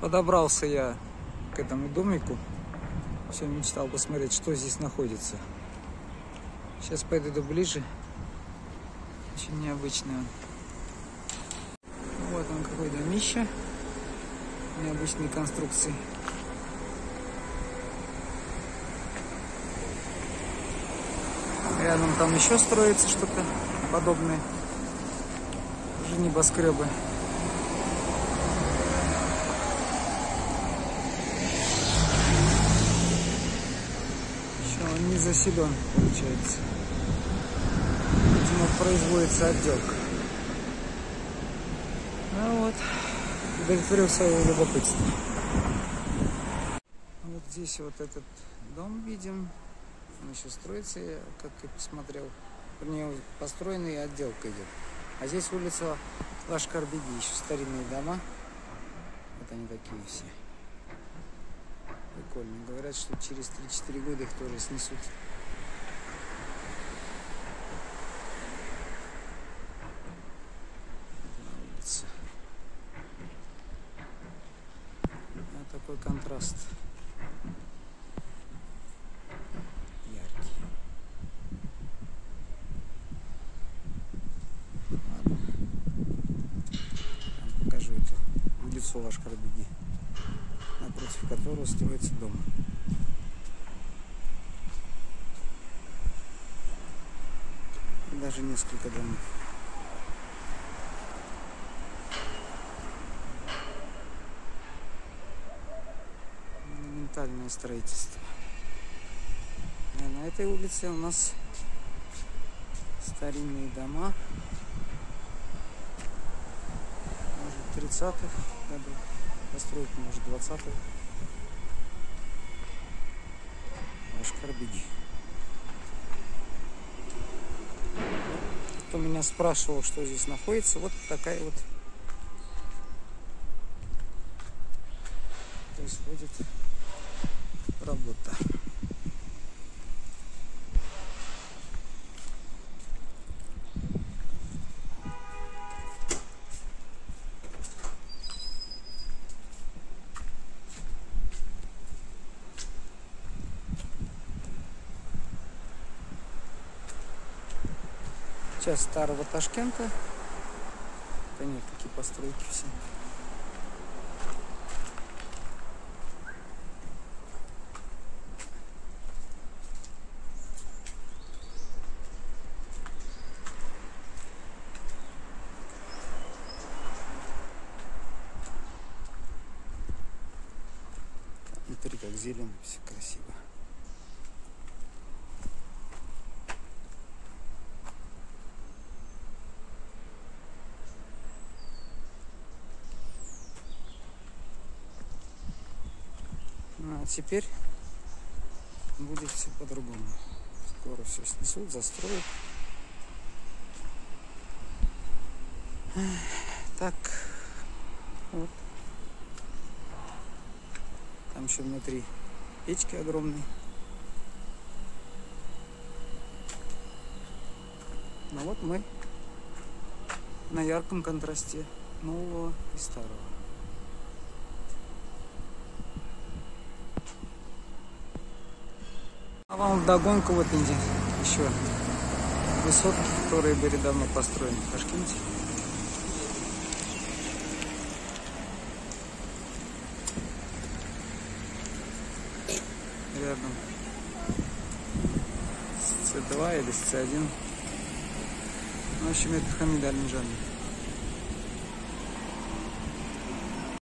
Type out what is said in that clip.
Подобрался я к этому домику. Все мечтал посмотреть, что здесь находится. Сейчас пойду ближе. Очень необычное. Вот он какой домище. Необычной конструкции. Рядом там еще строится что-то подобное. Уже небоскребы. Еще он не заселен, получается. Видимо, производится отделка. Ну вот, удовлетворил своего любопытства. Вот здесь вот этот дом видим. Он еще строится, как и посмотрел. Вернее, построенный отделка идет. А здесь улица Лашкарбеги, еще старинные дома. Вот они такие все. Прикольно. Говорят, что через 3-4 года их тоже снесут. Вот такой контраст. Яркий. Ладно. Покажу эту улицу Лашкарбеги напротив которого строится дом. Даже несколько домов. Монументальное строительство. А на этой улице у нас старинные дома. Может 30-х годов построить, может, 20-х. Ашкарбеги. Кто меня спрашивал, что здесь находится, вот такая вот происходит работа. Часть старого Ташкента. Это нет, такие постройки все. Внутри как зелень, все красиво. А теперь будет все по-другому. Скоро все снесут, застроят. Так, вот. Там еще внутри печки огромные. Ну вот мы на ярком контрасте нового и старого. А вам вдогонку вот иди еще высотки, которые были давно построены в Ташкенте. Рядом с С2 или с С1. В общем, это Хамид Аль-Нижани.